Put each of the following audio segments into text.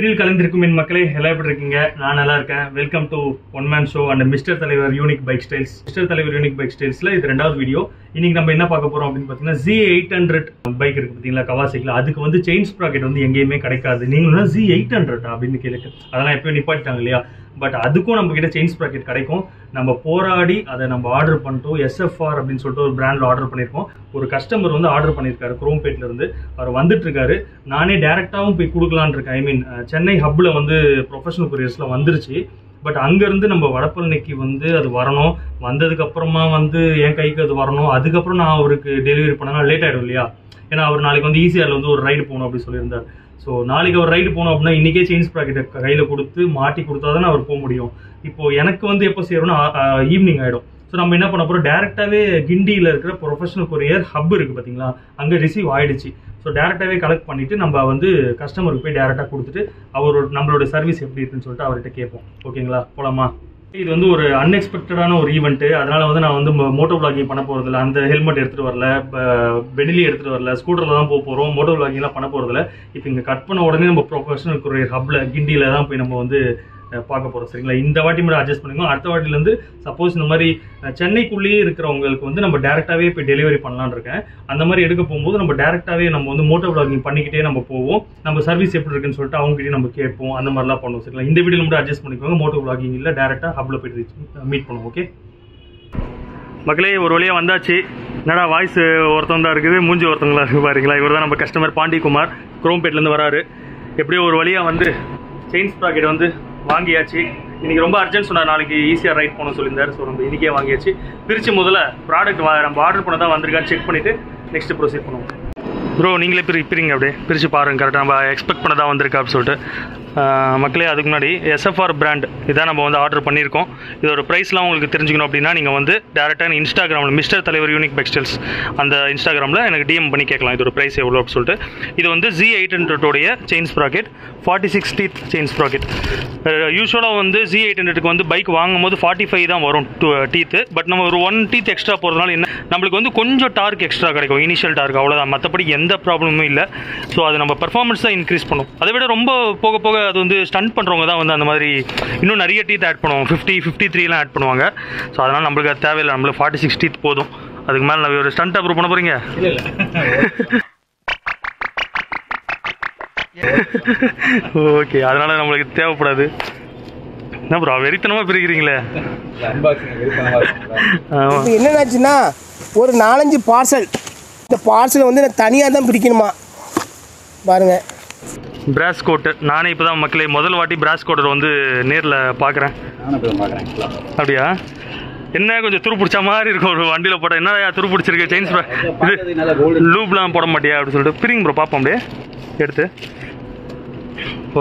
உயிரில் கலந்திருக்கும் என் மக்களே எல்லாம் எப்படி இருக்கீங்க? நான் நல்லா இருக்கேன். Welcome to one man show and mister Thalaivar unique bike styles mister Thalaivar unique bike ஸ்டைல்ஸ்ல இது ரெண்டாவது வீடியோ இன்னைக்கு நம்ம என்ன பார்க்க போறோம் அப்படின்னு பார்த்தீங்கன்னா ஜி எயிட் ஹண்ட்ரட் பைக் இருக்கு பார்த்தீங்களா கவாசிக்கில் அதுக்கு வந்து செயின் ஸ்ப்ராக்கெட் வந்து எங்கேயுமே கிடைக்காது. நீங்களும் ஜி எயிட் ஹண்ட்ரட் அப்படின்னு கேளுக்கு அதெல்லாம் எப்பயும் நிப்பாட்டிட்டாங்க இல்லையா? பட் அதுக்கும் நம்ம கிட்ட செயின் ஸ்ப்ராக்கெட் கிடைக்கும். நம்ம போராடி அதை நம்ம ஆர்டர் பண்ணிட்டோம். எஸ்எஃப்ஆர் அப்படின்னு சொல்லிட்டு ஒரு பிராண்டில் ஆர்டர் பண்ணியிருக்கோம். ஒரு கஸ்டமர் வந்து ஆர்டர் பண்ணியிருக்காரு குரோம்பேட்ல இருந்து. அவர் வந்துட்டு இருக்காரு நானே டேரெக்டாகவும் போய் கொடுக்கலான் இருக்கேன். ஐ மீன் சென்னை ஹப்பில் வந்து ப்ரொஃபஷனல் கொரியர்ஸ்ல வந்துருச்சு. பட் அங்கேருந்து நம்ம வடப்பழனிக்கு வந்து அது வரணும். வந்ததுக்கப்புறமா வந்து என் கைக்கு அது வரணும். அதுக்கப்புறம் நான் அவருக்கு டெலிவரி பண்ணனா லேட் ஆகிடும் இல்லையா? ஏன்னா அவர் நாளைக்கு வந்து ஈஸியாரில் வந்து ஒரு ரைடு போகணும் அப்படி சொல்லியிருந்தார். ஸோ நாளைக்கு அவர் ரைடு போகணும் அப்படின்னா இன்றைக்கே செயின்ஸ் ப்ராக்கெட்டை கையில் கொடுத்து மாட்டி கொடுத்தா தானே அவர் போக முடியும். இப்போ எனக்கு வந்து எப்போ சேரும்னா ஈவினிங் ஆகிடும் ஸோ நம்ம என்ன பண்ண போகிறோம் டேரெக்டாகவே கிண்டியில் இருக்கிற ப்ரொஃபஷனல் கொரியர் ஹப் இருக்குது பார்த்தீங்களா அங்கே ரிசீவ் ஆகிடுச்சு ஸோ டேரெக்டாகவே கலெக்ட் பண்ணிவிட்டு நம்ம வந்து கஸ்டமருக்கு போய் டேரெக்டாக கொடுத்துட்டு அவரோட நம்மளோட சர்வீஸ் எப்படி இருக்குன்னு சொல்லிட்டு அவர்கிட்ட கேட்போம். ஓகேங்களா போலாமா? இது வந்து ஒரு அன்எக்ஸ்பெக்டடான ஒரு ஈவெண்ட்டு அதனால வந்து நான் வந்து மோட்டோ பிளாகிங் பண்ண போறதில்ல. அந்த ஹெல்மெட் எடுத்துட்டு வரல. பெனிலி எடுத்துட்டு வரல. ஸ்கூட்டர்ல தான் போக போறோம். மோட்டோ பிளாகிங்லாம் பண்ண போறதில்ல. இப்போ இங்க கட் பண்ண உடனே நம்ம ப்ரொஃபஷனல் கொரியர் ஹப்ல கிண்டியில தான் போய் நம்ம வந்து பார்க்க போகிறோம் சரிங்களா? இந்த வாட்டி மட்டும் அட்ஜஸ்ட் பண்ணிக்கோங்க. அடுத்த வாட்டிலேருந்து சப்போஸ் இந்த மாதிரி சென்னைக்குள்ளேயே இருக்கிறவங்களுக்கு வந்து நம்ம டேரெக்டாகவே போய் டெலிவரி பண்ணலான் இருக்கேன். அந்த மாதிரி எடுக்க போகும்போது நம்ம டேரெக்டாகவே நம்ம வந்து மோட்டோ பிளாகிங் பண்ணிக்கிட்டே நம்ம போவோம். நம்ம சர்வீஸ் எப்படி இருக்குன்னு சொல்லிட்டு அவங்க நம்ம கேட்போம். அந்த மாதிரிலாம் பண்ணுவோம். சரிங்களா? இந்த வீடியோ மட்டும் அட்ஜஸ்ட் பண்ணிக்கோங்க. மோட்டோ பிளாகிங் இல்லை டேரெக்டாக ஹப்பில் போயிட்டு மீட் பண்ணுவோம். ஓகே மக்களே ஒரு வழியாக வந்தாச்சு. என்னடா வாய்ஸ் ஒருத்தன் தான் இருக்குது. மூஞ்சி ஒருத்தங்களா இருக்கு பாருங்களா? இவர் தான் நம்ம கஸ்டமர் பாண்டிகுமார். குரோம்பேட்லேருந்து வராரு. எப்படியோ ஒரு வழியாக வந்து செயின் ஸ்ப்ராக்கெட் வந்து வாங்கியாச்சு. இன்றைக்கி ரொம்ப அர்ஜென்ட் சொன்னார் நாளைக்கு ஈஸியாக ரைட் போகணும் சொல்லியிருந்தார். ஸோ நம்ம இன்றைக்கே வாங்கியாச்சு. பிரித்து முதல்ல ப்ராடக்ட் நம்ம ஆர்டர் பண்ணதான் வந்திருக்கான்னு செக் பண்ணிவிட்டு நெக்ஸ்ட் ப்ரொசீட் பண்ணுவோம். ப்ரோ நீங்களே பிரி பிரிங்க அப்படியே. பிரித்து பாருங்க கரெக்டாக நம்ம எக்ஸ்பெக்ட் பண்ண தான் வந்திருக்கா அப்படின்னு சொல்லிட்டு. மக்களே அதுக்கு முன்னாடி எஸ்எஃப்ஆர் பிராண்ட் இதான் நம்ம வந்து ஆர்டர் பண்ணியிருக்கோம். இதோட ப்ரைஸ்லாம் உங்களுக்கு தெரிஞ்சுக்கணும் அப்படின்னா நீங்கள் வந்து டேரெக்டாக இன்ஸ்டாகிராமில் மிஸ்டர் தலைவர் யூனிக் பெக்ஸ்டல்ஸ் அந்த இன்ஸ்டாகிராமில் எனக்கு டிஎம் பண்ணி கேட்கலாம். இதோட ப்ரைஸ் எவ்வளோ அப்படின்னு சொல்லிட்டு. இது வந்து G eight ஹண்ட்ரடோடைய chain sprocket forty six teeth chain sprocket யூஸ்வலாக வந்து ஜி எயிட் ஹண்ட்ரடுக்கு வந்து பைக் வாங்கும் போது ஃபார்ட்டி ஃபைவ் தான் வரும் டூ டீத்து பட் நம்ம ஒரு ஒன் டீத் எக்ஸ்ட்ரா போகிறதுனால என்ன நம்மளுக்கு வந்து கொஞ்சம் டார்க் எக்ஸ்ட்ரா கிடைக்கும். இனிஷியல் டார்க் அவ்வளோதான் மற்றபடி எந்த ப்ராப்ளமும் இல்லை. ஸோ அது நம்ம பர்ஃபார்மன்ஸ் தான் இன்க்ரீஸ் பண்ணும். அதை விட ரொம்ப போக போக அது வந்து ஸ்டன்ட் பண்ணுறவங்க தான் வந்து அந்த மாதிரி இன்னும் நிறைய டீத் ஆட் பண்ணுவாங்க. ஃபிஃப்டி ஃபிஃப்டி த்ரீலாம் ஆட் பண்ணுவாங்க. ஸோ அதனால் நம்மளுக்கு அது தேவையில்லை. நம்மளுக்கு ஃபார்ட்டி சிக்ஸ் டீத் போதும். அதுக்கு மேலே நான் ஒரு ஸ்டண்ட் அப்ரூவ் பண்ண போகிறீங்க ஓகே அதனால் நம்மளுக்கு தேவைப்படாது. என்ன ப்ரோ வெறித்தனமாக பிரிக்கிறீங்களே என்னென்னாச்சுன்னா ஒரு நாலஞ்சு பார்சல் இந்த பார்சலை வந்து நான் தனியாக தான் பிரிக்கணுமா? பாருங்கள் பிராஸ் கோட்டு நானே இப்போ தான் மக்களே முதல் வாட்டி பிராஸ் கோட்டர் வந்து நேரில் பார்க்குறேன் அப்படியா? என்ன கொஞ்சம் துரு பிடிச்ச மாதிரி இருக்கும் ஒரு வண்டியில் போட்டால் என்ன துரு பிடிச்சிருக்கு செயின்ஸ் இது லூப்லாம் போட மாட்டியா அப்படின்னு சொல்லிட்டு. பிரிங்க ப்ரோ பார்ப்போம் அப்படியே. எடுத்து.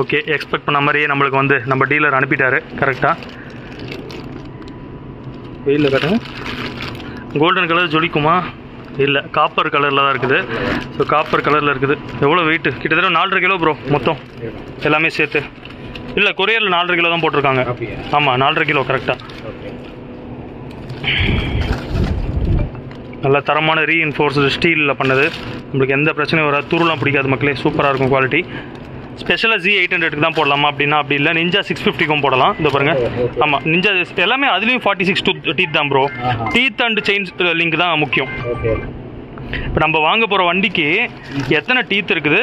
ஓகே எக்ஸ்பெக்ட் பண்ண மாதிரியே நம்மளுக்கு வந்து நம்ம டீலர் அனுப்பிட்டாரு கரெக்டாக வெயிலில் காட்டுங்க. கோல்டன் கலர் ஜொலிக்குமா? இல்லை காப்பர் கலரில் தான் இருக்குது. ஸோ காப்பர் கலரில் இருக்குது. எவ்வளோ வெயிட்டு கிட்டத்தட்ட நாலரை கிலோ ப்ரோ மொத்தம். எல்லாமே சேர்த்து. இல்லை கொரியரில் நாலரை கிலோ தான் போட்டிருக்காங்க. ஆமாம் நாலரை கிலோ கரெக்டாக நல்ல தரமான ரீஇன்ஃபோர்ஸ்டு ஸ்டீலில் பண்ணது. நம்மளுக்கு எந்த பிரச்சனையும் வராது. துருலாம் பிடிக்காது மக்களே. சூப்பராக இருக்கும் குவாலிட்டி ஸ்பெஷலாக ஜி எயிட் ஹண்ட்ரடுக்கு தான் போடலாமா அப்படின்னா அப்படி இல்லை நிஞ்சா சிக்ஸ் ஃபிஃப்டிக்கும் போடலாம். இந்த பாருங்க. ஆமாம் நிஞ்சா எல்லாமே அதுலேயும் ஃபார்ட்டி சிக்ஸ் டூ டீத் தான் bro teeth and chains link தான் முக்கியம். இப்போ நம்ம வாங்க போகிற வண்டிக்கு எத்தனை டீத் இருக்குது?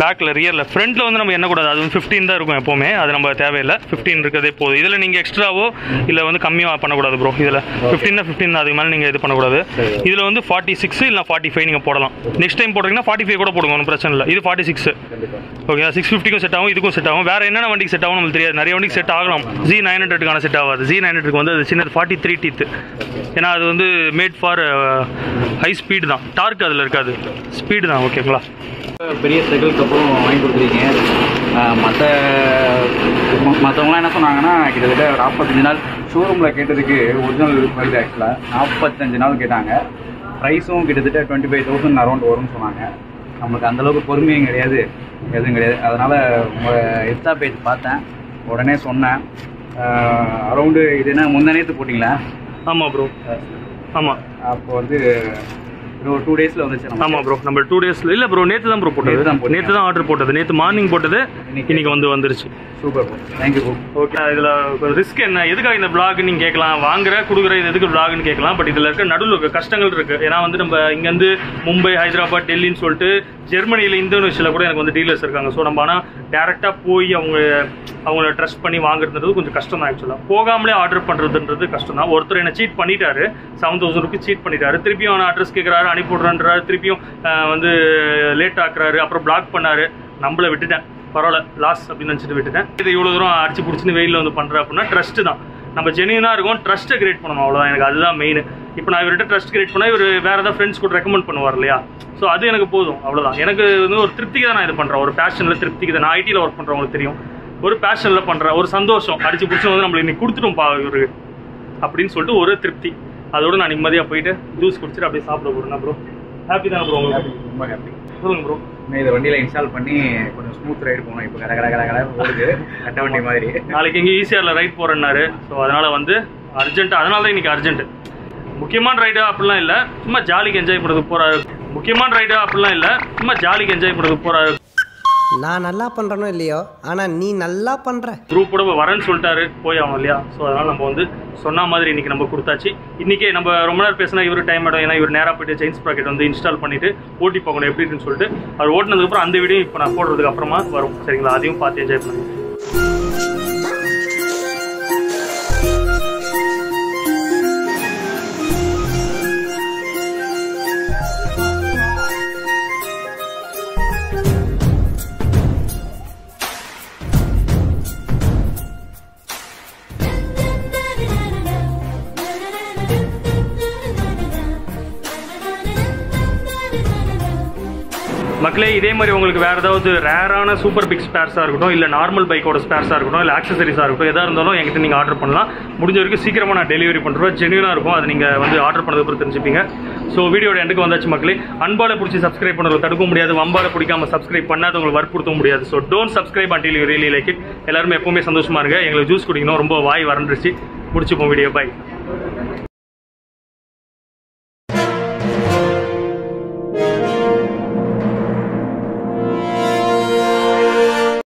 பேக்கில் ரியரில் ஃப்ரண்ட்டில் வந்து நம்ம எண்ணக்கூடாது. அது வந்து ஃபிஃப்டீன் தான் இருக்கும் எப்போவுமே. அது நம்ம தேவையில்லை. ஃபிஃப்டீன் இருக்கிறதே போதும். இதில் நீங்கள் எக்ஸ்ட்ராவோ இல்லை வந்து கம்மியாக பண்ணக்கூடாது ப்ரோ இதில். ஃபிஃப்டீன் ஃபிஃப்டீன் தான். அதுக்கு மேலே நீங்கள் இது பண்ணக்கூடாது. இதில் வந்து ஃபார்ட்டி சிக்ஸ் இல்லை ஃபார்ட்டி ஃபைவ் நீங்கள் போடலாம். நெக்ஸ்ட் டைம் போட்டிங்கன்னா ஃபார்ட்டி ஃபைவ் கூட போடுங்க ஒன்றும் பிரச்சனை இல்லை. இது ஃபார்ட்டி சிக்ஸ் ஓகே சிக்ஸ் ஃபிஃப்டிக்கும் செட் ஆகும் இதுக்கும் செட் ஆகும். வேறு என்னென்ன வண்டிக்கு செட் ஆகும் நமக்கு தெரியாது. நிறைய வண்டிக்கு செட் ஆகலாம். ஜி நைன் ஹண்ட்ரடுக்கான செட் ஆகாது. ஜி நைன் ஹண்ட்ரடுக்கு வந்து அது சின்னது ஃபார்ட்டி த்ரீ டீத் ஏன்னா அது வந்து மேட் ஃபார் ஹை ஸ்பீடு தான். டார்க் அதில் இருக்காது. ஸ்பீடு தான் ஓகேங்களா பெரிய சைக்கிளுக்கு அப்புறம் வாங்கி கொடுத்துருக்கீங்க. மற்ற மற்றவங்களாம் என்ன சொன்னாங்கன்னா கிட்டத்தட்ட நாற்பத்தஞ்சு நாள் ஷோரூமில் கேட்டதுக்கு ஒரிஜினல் ப்ரைஸ் ஆக்சுவலாக நாற்பத்தஞ்சு நாள் கேட்டாங்க. ப்ரைஸும் கிட்டத்தட்ட டுவெண்ட்டி ஃபைவ் தௌசண்ட் அரௌண்ட் வரும்னு சொன்னாங்க. நம்மளுக்கு அந்தளவுக்கு பொறுமையும் கிடையாது. எதுவும் கிடையாது. அதனால் உங்கள் இன்ஸ்டா பேஜ் பார்த்தேன். உடனே சொன்னேன். அரௌண்டு இது என்ன முந்தா நேற்று போட்டிங்களா? ஆமாம் ப்ரோ ஆமாம் அப்போ வந்து ஒரு டூ டேஸ்ல வந்துச்சு நம்ம. ஆமா ப்ரோ நம்ம டூ டேஸ்ல இல்ல ப்ரோ நேத்து தான் ப்ரோ போட்டது. நேத்து தான் ஆர்டர் போட்டது. நேத்து மார்னிங் போட்டது. இன்னைக்கு. வந்து வந்துருச்சு. Super bro thank you bro okay இதுல ரிஸ்க் என்ன? எதுக்காக இந்த vlog நீங்க கேட்கலாம்? வாங்குற கொடுக்குற இது எதுக்கு vlogனு கேட்கலாம்? பட் இதுல இருக்க நடுவில் இருக்க கஷ்டங்கள் இருக்கு. ஏன்னா வந்து நம்ம இங்க இருந்து மும்பை ஹைதராபாத் டெல்லின்னு சொல்லிட்டு ஜெர்மனியில இந்தோனேஷியால கூட எனக்கு வந்து டீலர்ஸ் இருக்காங்க. ஸோ நம்ம ஆனால் டேரெக்டாக போய் அவங்க அவங்கள ட்ரஸ்ட் பண்ணி வாங்குறதுன்றது கொஞ்சம் கஷ்டம் தான் ஆக்சுவலாக போகாமலே ஆர்டர் பண்ணுறதுன்றது கஷ்டம் தான் ஒருத்தர் என்ன சீட் பண்ணிட்டாரு செவன் தௌசண்ட் ருபீஸ் சீட் பண்ணிட்டாரு. திருப்பியும் அவன் அட்ரஸ் கேட்குறாரு அனுப்பிவிட்றான்றாரு. திருப்பியும் வந்து லேட் ஆக்குறாரு அப்புறம் பிளாக் பண்ணாரு. நம்மளை விட்டுட்டேன். பரவாயில்ல லாஸ் அப்படின்னு நினச்சிட்டு விட்டுட்டேன். இது இவ்வளோ தூரம் அடிச்சு பிடிச்சின்னு வெயிலில் வந்து பண்ணுற அப்படின்னா ட்ரஸ்ட்டு தான். நம்ம ஜெனியூனாக இருக்கும் ட்ரஸ்ட்டை கிரியேட் பண்ணணும் அவ்வளோதான் எனக்கு அதுதான் மெயின் இப்போ நான் இவர்கிட்ட ட்ரஸ்ட் கிரியேட் பண்ணால் இவர் வேறு ஏதாவது ஃப்ரெண்ட்ஸ் கூட ரெக்கமெண்ட் பண்ணுவார் இல்லையா? ஸோ அது எனக்கு போதும். அவ்வளோதான் எனக்கு வந்து ஒரு திருப்திக்கு தான் நான் இது பண்ணுறேன் ஒரு பேஷனில் திருப்திக்கு தான். நான் ஐடியில் ஒர்க் பண்ணுறவங்களுக்கு தெரியும். ஒரு பேஷனில் பண்ணுறேன் ஒரு சந்தோஷம். அடிச்சு பிடிச்சி வந்து நம்மளுக்கு இன்னைக்கு கொடுத்துட்டோம்ப்பா இவருக்கு அப்படின்னு சொல்லிட்டு ஒரு திருப்தி. அதோட நான் நிம்மதியாக போயிட்டு ஜூஸ் குடிச்சிட்டு அப்படியே சாப்பிட போகிறேன் ப்ரோ ஹாப்பி தானே ப்ரோ உங்களுக்கு? ரொம்ப ஹாப்பி சொல்லுங்க ப்ரோ இன்னும் இதை வண்டியில இன்ஸ்டால் பண்ணி கொஞ்சம் ஸ்மூத் ரைடு போகணும். இப்போ கட கட கட கட ஓடுது. கட்ட வண்டி மாதிரி. நாளைக்கு எங்கே ஈஸியாரில் ரைட் போகிறேன்னாரு ஸோ அதனால் வந்து அர்ஜென்ட் அதனால தான் இன்னைக்கு அர்ஜென்ட் முக்கியமான ரைடு அப்படிலாம் இல்லை. சும்மா ஜாலிக்கு என்ஜாய் பண்ணுறதுக்கு போகிறாரு முக்கியமான ரைடு அப்படிலாம் இல்லை. சும்மா ஜாலிக்கு என்ஜாய் பண்ணுறதுக்கு போகிறாரு நான் நல்லா பண்ணுறனோ இல்லையோ? ஆனால் நீ நல்லா பண்ணுற குரூப்போட வரேன்னு சொல்லிட்டாரு போய் ஆகும் இல்லையா? ஸோ அதனால் நம்ம வந்து சொன்ன மாதிரி இன்னைக்கு நம்ம கொடுத்தாச்சு. இன்றைக்கே நம்ம ரொம்ப நேரம் பேசினா இவர் டைம் ஆகிடும் ஏன்னா இவர் நேராக போயிட்டு செயின்ஸ் ப்ராக்கெட் வந்து இன்ஸ்டால் பண்ணிட்டு ஓட்டி பார்க்கணும் எப்படி இருக்குன்னு சொல்லிட்டு. அவர் ஓட்டினதுக்கப்புறம் அந்த வீடியோ இப்போ நான் போடுறதுக்கு அப்புறமா வரும். சரிங்களா? அதையும் பார்த்து என்ஜாய் பண்ணுங்க. மக்களே இதே மாதிரி உங்களுக்கு வேறு ஏதாவது ரேரான சூப்பர் பிக் ஸ்பேர்ஸாக இருக்கட்டும் இல்லை நார்மல் பைக்கோட ஸ்பேர்ஸாக இருக்கட்டும் இல்லை ஆக்சசரிஸாக இருக்கட்டும் எதாக இருந்தாலும் என்கிட்ட நீங்கள் ஆர்டர் பண்ணலாம். முடிஞ்ச வரைக்கும் சீக்கிரமாக நான் டெலிவரி பண்ணுறேன் ஜென்யூனாக இருக்கும். அதை நீங்கள் வந்து ஆர்டர் பண்ணது தெரிஞ்சுப்பீங்க. ஸோ வீடியோட எண்டுக்கு வந்தாச்சு மக்களே. அன்பால பிடிச்சி சப்ஸ்கிரைப் பண்ணுறது தடுக்க முடியாது. வம்பால பிடிக்காம சப்ஸ்கிரைப் பண்ணாத உங்களுக்கு வற்புறுத்த முடியாது. So don't subscribe until you really like it எல்லாருமே எப்பவுமே சந்தோஷமா இருங்க. எங்களுக்கு ஜூஸ் குடிக்கணும். ரொம்ப வாய் வறண்டுருச்சு. முடிச்சுப்போம் வீடியோ பை